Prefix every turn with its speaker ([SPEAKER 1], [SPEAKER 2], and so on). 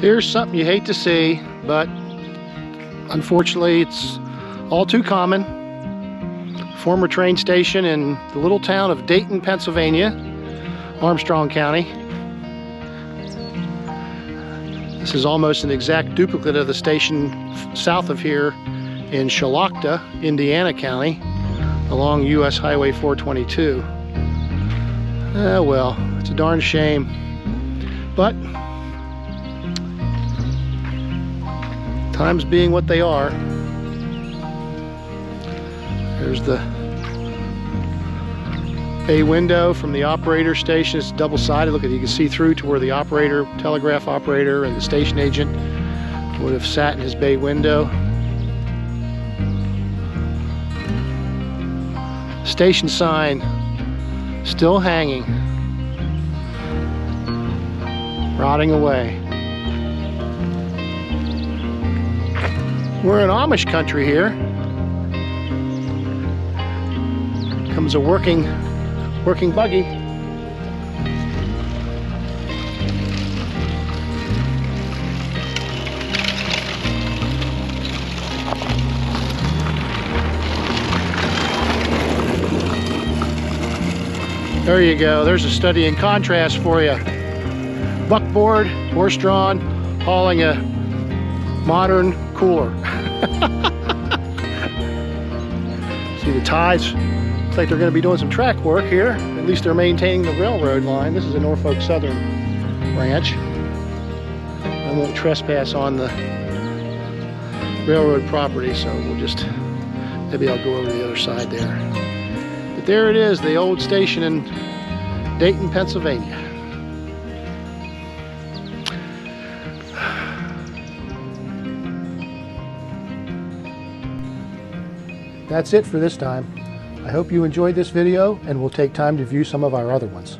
[SPEAKER 1] Here's something you hate to see, but unfortunately it's all too common. Former train station in the little town of Dayton, Pennsylvania, Armstrong County. This is almost an exact duplicate of the station south of here in Shelocta, Indiana County, along US Highway 422. Ah, well, it's a darn shame. But times being what they are. There's the bay window from the operator station. It's double-sided. Look at you can see through to where the operator, telegraph operator, and the station agent would have sat in his bay window. Station sign still hanging, rotting away. We're in Amish country here. Comes a working, working buggy. There you go. There's a study in contrast for you. Buckboard, horse-drawn, hauling a modern cooler. See the ties? Looks like they're going to be doing some track work here. At least they're maintaining the railroad line. This is a Norfolk Southern branch. I won't trespass on the railroad property, so we'll just, maybe I'll go over to the other side there. But there it is, the old station in Dayton, Pennsylvania. That's it for this time. I hope you enjoyed this video and will take time to view some of our other ones.